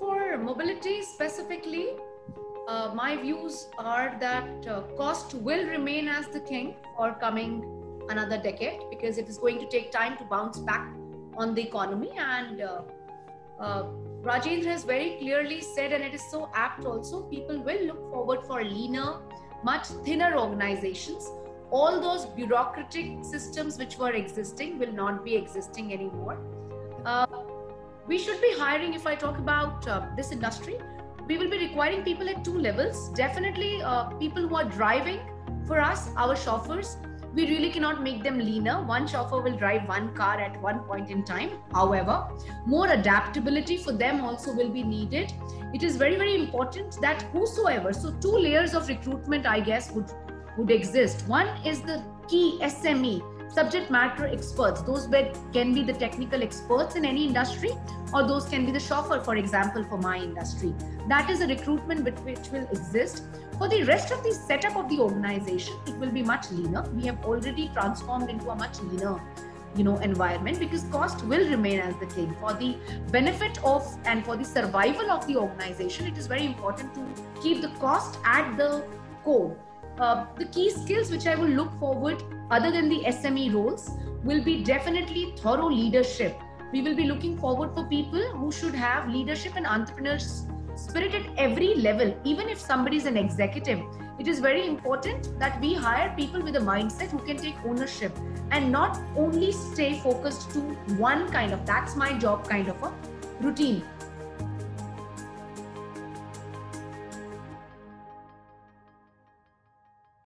for mobility specifically, uh, my views are that uh, cost will remain as the king for coming another decade because it is going to take time to bounce back on the economy. And uh, uh, Rajendra has very clearly said, and it is so apt also, people will look forward for leaner, much thinner organizations. All those bureaucratic systems which were existing will not be existing anymore. Uh, we should be hiring, if I talk about uh, this industry, we will be requiring people at two levels. Definitely, uh, people who are driving for us, our chauffeurs, we really cannot make them leaner. One chauffeur will drive one car at one point in time. However, more adaptability for them also will be needed. It is very, very important that whosoever, so two layers of recruitment, I guess, would, would exist. One is the key SME, subject matter experts. Those can be the technical experts in any industry, or those can be the chauffeur, for example, for my industry. That is a recruitment which will exist. For the rest of the setup of the organization, it will be much leaner. We have already transformed into a much leaner you know environment because cost will remain as the king for the benefit of and for the survival of the organization it is very important to keep the cost at the core uh, the key skills which i will look forward other than the sme roles will be definitely thorough leadership. We will be looking forward for people who should have leadership and entrepreneurs spirit at every level even if somebody is an executive. It is very important that we hire people with a mindset who can take ownership and not only stay focused to one kind of that's my job kind of a routine